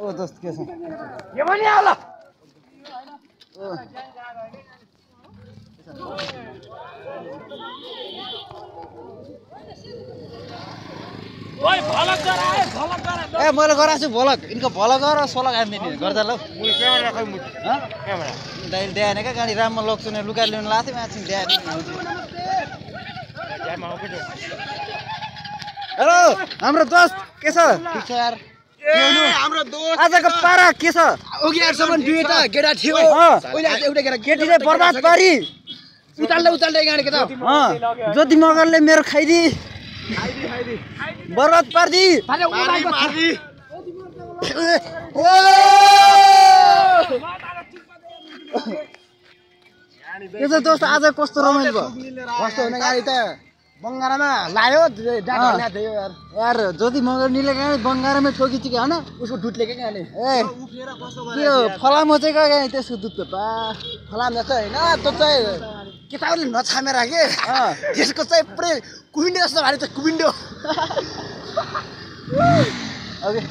ओ दोस्त के छ? भने ओइ भलक गरा ए मैले गराएको छु भलक। यिनको भलक र सोलक आनिदिने गर्दा ल। दाइले द्याएन क्या? गाडी राम्रो लग्छु नि लुगा ल्याउनु लाएको थिएँ माथि के हेलो हाम्रो दोस्त के छ? ठिक छ यार हाम्रो दोस्त आजको पारा के छ? अघि दुईवटा थियो। अँ। अहिले आज एउटा केटा केटीले बर्बाद पारी उताल्दै उताल्दै गाडी केटा अँ ज्योति मगरले मेरो खाइदि। बर्बाद पारिदि। के छ दोस्त आज कस्तो रमाइलो भयो? कस्तो हुने गाडी त? बङ्गारामा लायो डाटा थियो यार। यार ज्योति मगरनीले गाडी बङ्गारामै ठोकिन्छ कि होइन? उसको दुधले के गाडी ए के हो फलामो चाहिँ कहाँ गयो त्यसको दुध त बा फलाम जस्तो होइन त्यो चाहिँ केटाहरूले नछामेर के? अँ। त्यसको चाहिँ पुरै कुविन्डो जस्तो भारी छ कुविन्डो ओके।